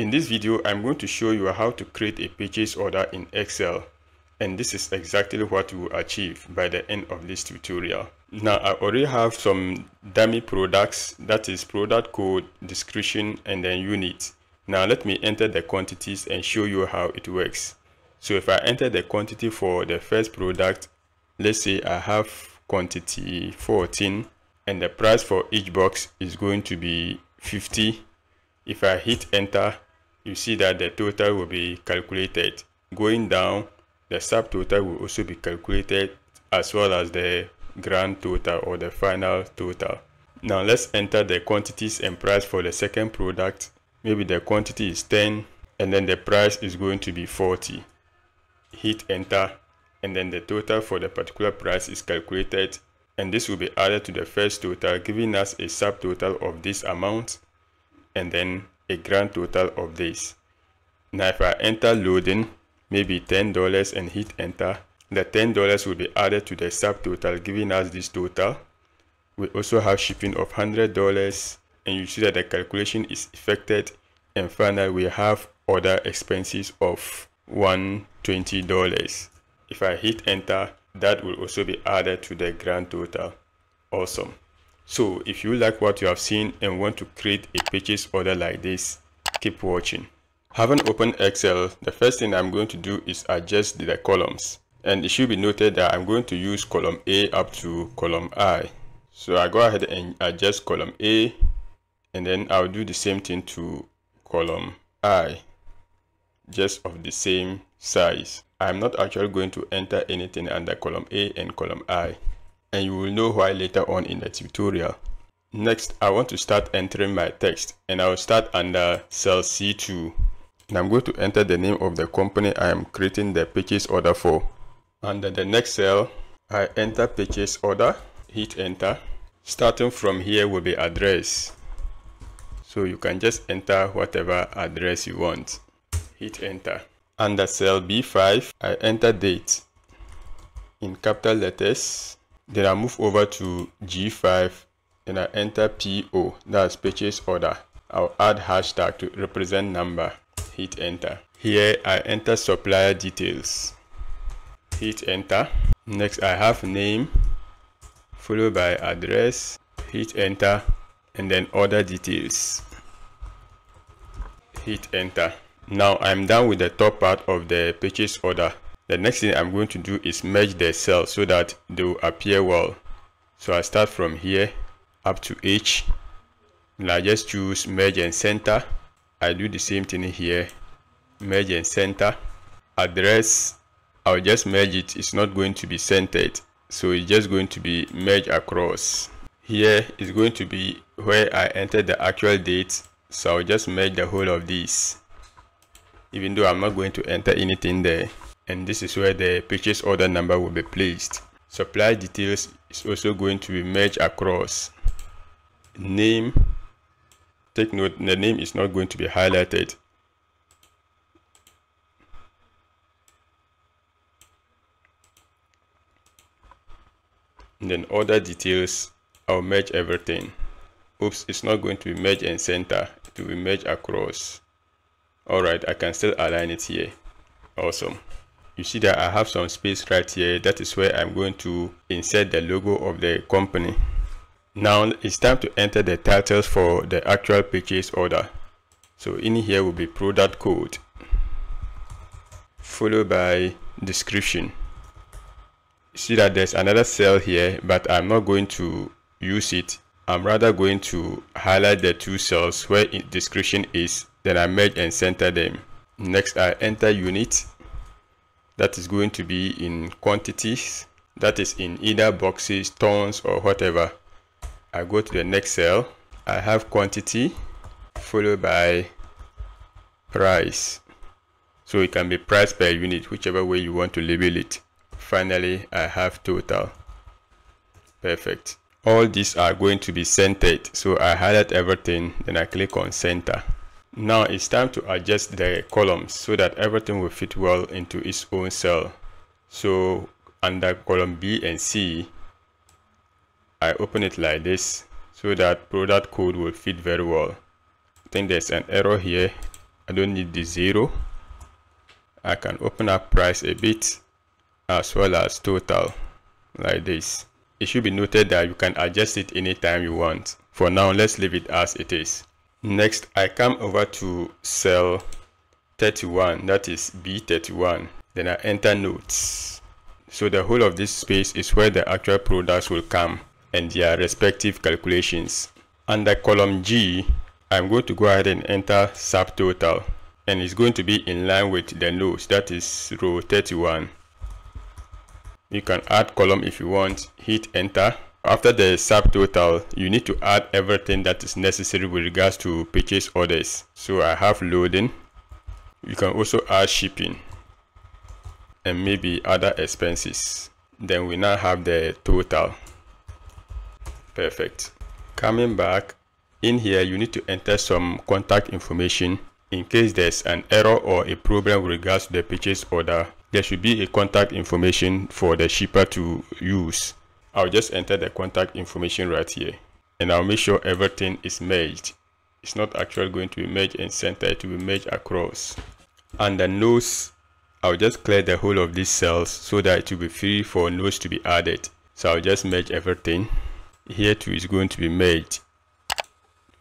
In this video, I'm going to show you how to create a purchase order in Excel. And this is exactly what you will achieve by the end of this tutorial. Now, I already have some dummy products, that is product code, description, and then unit. Now, let me enter the quantities and show you how it works. So if I enter the quantity for the first product, let's say I have quantity 14 and the price for each box is going to be 50 if I hit enter you see that the total will be calculated. Going down the subtotal will also be calculated as well as the grand total or the final total. Now let's enter the quantities and price for the second product. Maybe the quantity is 10 and then the price is going to be 40 hit enter and then the total for the particular price is calculated. And this will be added to the first total giving us a subtotal of this amount. And then a grand total of this. Now if I enter loading, maybe $10 and hit enter, the $10 will be added to the subtotal giving us this total. We also have shipping of $100 and you see that the calculation is effected and finally we have other expenses of $120. If I hit enter, that will also be added to the grand total. Awesome. So if you like what you have seen and want to create a purchase order like this, keep watching. Having opened Excel, the first thing I'm going to do is adjust the columns. And it should be noted that I'm going to use column A up to column I. So I go ahead and adjust column A and then I'll do the same thing to column I just of the same size. I'm not actually going to enter anything under column A and column I and you will know why later on in the tutorial. Next, I want to start entering my text and I will start under cell C2. And I'm going to enter the name of the company I am creating the purchase order for. Under the next cell, I enter purchase order, hit enter. Starting from here will be address. So you can just enter whatever address you want. Hit enter. Under cell B5, I enter date in capital letters then I move over to G5 and I enter PO, that's purchase order. I'll add hashtag to represent number, hit enter. Here I enter supplier details, hit enter. Next I have name, followed by address, hit enter, and then order details, hit enter. Now I'm done with the top part of the purchase order the next thing I'm going to do is merge the cells so that they will appear well. So I start from here up to H. And I just choose merge and center. I do the same thing here. Merge and center. Address I'll just merge it. It's not going to be centered. So it's just going to be merge across. Here is going to be where I enter the actual date. So I'll just merge the whole of this even though I'm not going to enter anything there and this is where the purchase order number will be placed. Supply details is also going to be merged across. Name, take note the name is not going to be highlighted. And then order details, I'll merge everything. Oops, it's not going to be merged and center, it will be merged across. Alright, I can still align it here. Awesome you see that I have some space right here. That is where I'm going to insert the logo of the company. Now it's time to enter the titles for the actual purchase order. So in here will be product code followed by description. See that there's another cell here but I'm not going to use it. I'm rather going to highlight the two cells where description is then I merge and center them. Next I enter unit that is going to be in quantities that is in either boxes tons or whatever. I go to the next cell. I have quantity followed by price. So it can be price per unit whichever way you want to label it. Finally I have total. Perfect. All these are going to be centered. So I highlight everything then I click on center now it's time to adjust the columns so that everything will fit well into its own cell. So under column B and C, I open it like this so that product code will fit very well. I think there's an error here. I don't need the zero I can open up price a bit as well as total like this it should be noted that you can adjust it anytime you want for now let's leave it as it is next I come over to cell 31 that is B31 then I enter notes. So the whole of this space is where the actual products will come and their respective calculations. Under column G I'm going to go ahead and enter subtotal and it's going to be in line with the notes that is row 31 you can add column if you want hit enter after the subtotal you need to add everything that is necessary with regards to purchase orders. So i have loading. You can also add shipping and maybe other expenses. Then we now have the total. Perfect. Coming back in here you need to enter some contact information. In case there's an error or a problem with regards to the purchase order there should be a contact information for the shipper to use i'll just enter the contact information right here and i'll make sure everything is merged. It's not actually going to be merged in center it will be merged across. And the notes i'll just clear the whole of these cells so that it will be free for notes to be added. So i'll just merge everything. Here too is going to be merged.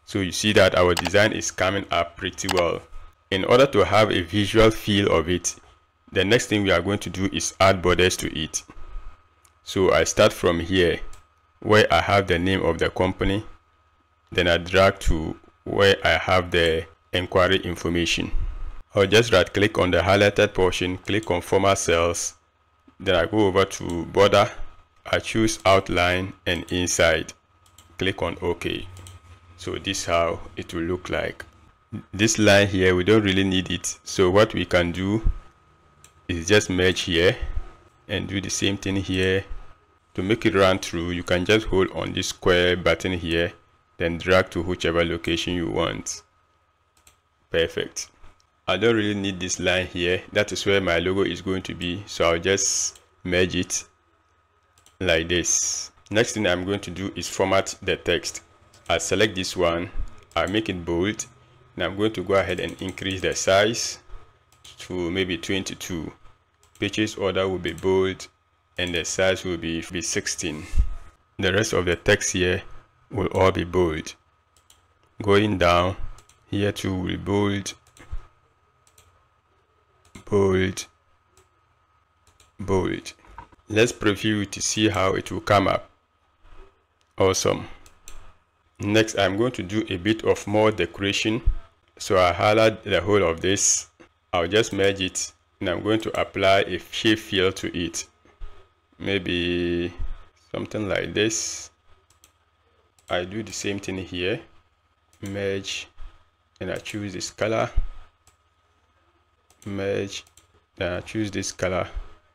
So you see that our design is coming up pretty well. In order to have a visual feel of it the next thing we are going to do is add borders to it so I start from here where I have the name of the company. Then I drag to where I have the inquiry information. I'll just right click on the highlighted portion click on format cells then I go over to border. I choose outline and inside. Click on OK. So this how it will look like. This line here we don't really need it. So what we can do is just merge here and do the same thing here to make it run through you can just hold on this square button here then drag to whichever location you want. Perfect. I don't really need this line here. That is where my logo is going to be so I'll just merge it like this. Next thing I'm going to do is format the text. I select this one I make it bold and I'm going to go ahead and increase the size to maybe 22 purchase order will be bold and the size will be, be 16 the rest of the text here will all be bold. Going down here too will be bold. Bold. Bold. Let's preview to see how it will come up. Awesome. Next i'm going to do a bit of more decoration. So i highlight the whole of this. I'll just merge it and i'm going to apply a shape fill to it maybe something like this. I do the same thing here. Merge and i choose this color. Merge then i choose this color.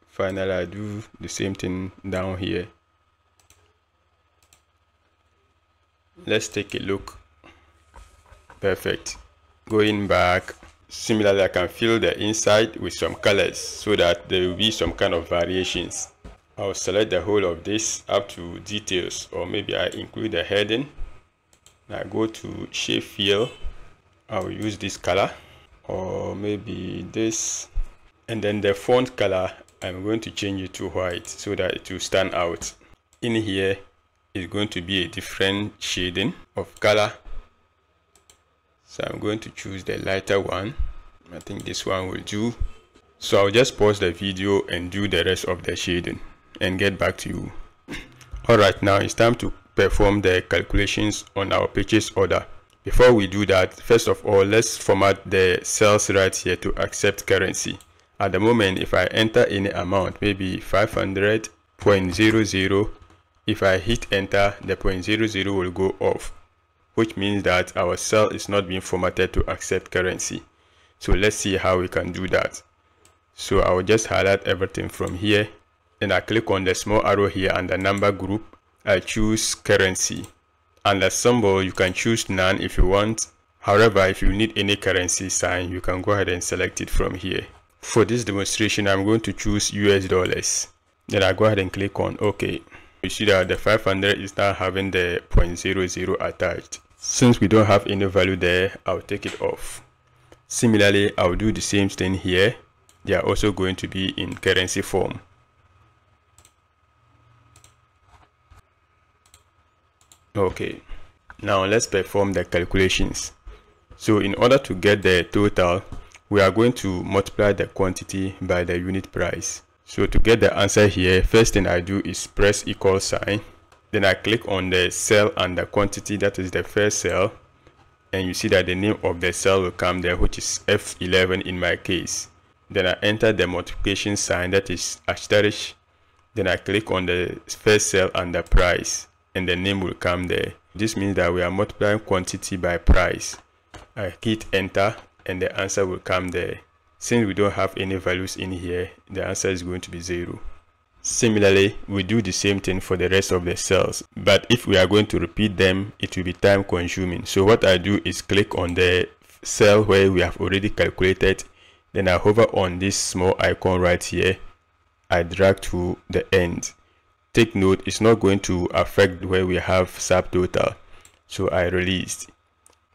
Finally i do the same thing down here. Let's take a look. Perfect. Going back similarly i can fill the inside with some colors so that there will be some kind of variations i'll select the whole of this up to details or maybe i include the heading. I go to shape fill i'll use this color or maybe this. And then the font color i'm going to change it to white so that it will stand out. In here is going to be a different shading of color. So i'm going to choose the lighter one. I think this one will do. So i'll just pause the video and do the rest of the shading and get back to you all right now it's time to perform the calculations on our purchase order before we do that, first of all, let's format the cells right here to accept currency. At the moment, if I enter any amount, maybe 500.00, if I hit enter, the 0.00 will go off, which means that our cell is not being formatted to accept currency. So let's see how we can do that. So I will just highlight everything from here. Then I click on the small arrow here and the number group. I choose currency and the symbol you can choose none if you want however if you need any currency sign you can go ahead and select it from here for this demonstration i'm going to choose us dollars then i go ahead and click on ok you see that the 500 is now having the 0.00 attached since we don't have any value there i'll take it off Similarly, I'll do the same thing here. They are also going to be in currency form. Okay, now let's perform the calculations. So in order to get the total, we are going to multiply the quantity by the unit price. So to get the answer here, first thing I do is press equal sign. Then I click on the cell and the quantity that is the first cell. And you see that the name of the cell will come there, which is F11 in my case. Then I enter the multiplication sign that is asterisk. Then I click on the first cell and the price and the name will come there. This means that we are multiplying quantity by price. I hit enter and the answer will come there. Since we don't have any values in here, the answer is going to be 0. Similarly, we do the same thing for the rest of the cells, but if we are going to repeat them, it will be time consuming. So what I do is click on the cell where we have already calculated, then I hover on this small icon right here, I drag to the end. Take note, it's not going to affect where we have subtotal. So I released.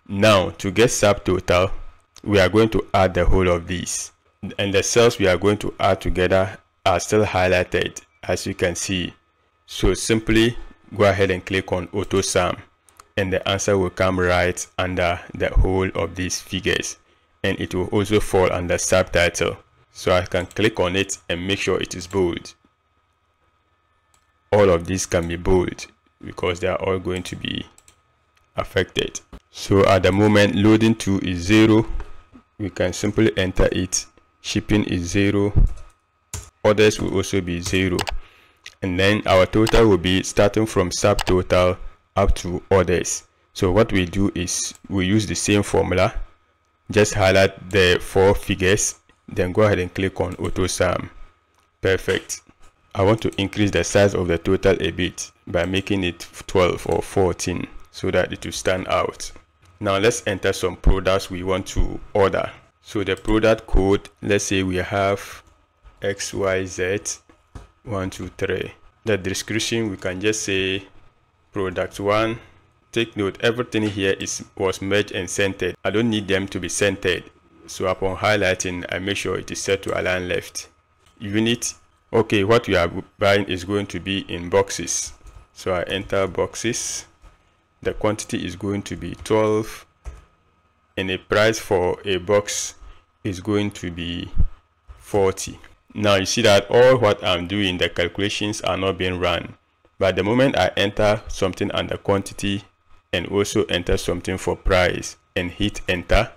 Now to get subtotal, we are going to add the whole of these. And the cells we are going to add together are still highlighted as you can see. So simply go ahead and click on auto sum and the answer will come right under the whole of these figures and it will also fall under subtotal. So I can click on it and make sure it is bold all of these can be bold because they are all going to be affected. So at the moment loading 2 is 0 we can simply enter it. Shipping is 0 orders will also be 0 and then our total will be starting from subtotal up to orders. So what we do is we use the same formula. Just highlight the four figures then go ahead and click on auto sum. Perfect I want to increase the size of the total a bit by making it 12 or 14 so that it will stand out. Now let's enter some products we want to order. So the product code, let's say we have XYZ 123. The description we can just say product 1. Take note everything here is was merged and centered. I don't need them to be centered. So upon highlighting I make sure it is set to align left. Unit okay what we are buying is going to be in boxes. So i enter boxes. The quantity is going to be 12 and the price for a box is going to be 40 now you see that all what i'm doing the calculations are not being run. But the moment i enter something under quantity and also enter something for price and hit enter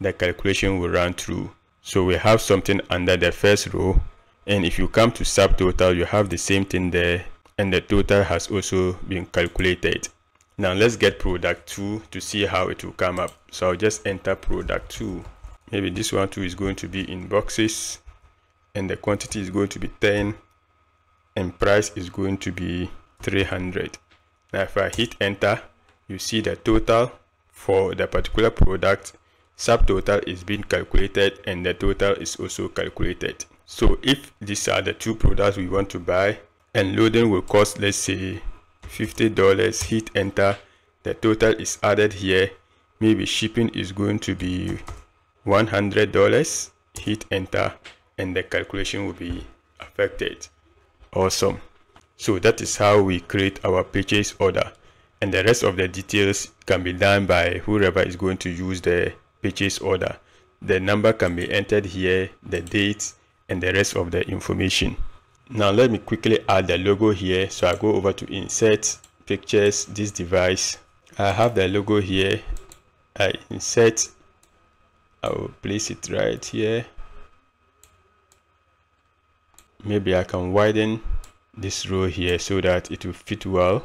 the calculation will run through. So we have something under the first row and if you come to subtotal you have the same thing there and the total has also been calculated. Now let's get product 2 to see how it will come up. So i'll just enter product 2 maybe this one too is going to be in boxes and the quantity is going to be 10 and price is going to be 300 now if i hit enter you see the total for the particular product. Subtotal is being calculated and the total is also calculated so if these are the two products we want to buy and loading will cost let's say $50 hit enter the total is added here. Maybe shipping is going to be $100 hit enter and the calculation will be affected. Awesome. So that is how we create our purchase order. And the rest of the details can be done by whoever is going to use the purchase order. The number can be entered here the date and the rest of the information. Now let me quickly add the logo here. So I go over to insert pictures, this device. I have the logo here. I insert, I will place it right here. Maybe I can widen this row here so that it will fit well.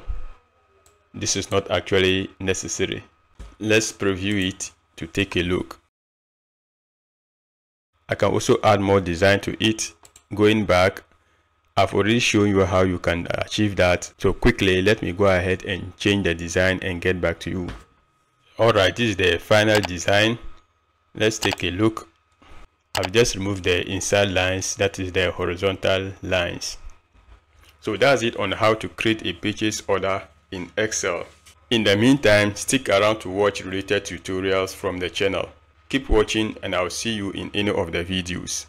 This is not actually necessary. Let's preview it to take a look. I can also add more design to it. Going back, I've already shown you how you can achieve that. So quickly, let me go ahead and change the design and get back to you. Alright, this is the final design. Let's take a look. I've just removed the inside lines, that is the horizontal lines. So that's it on how to create a purchase order in Excel. In the meantime, stick around to watch related tutorials from the channel. Keep watching and I'll see you in any of the videos.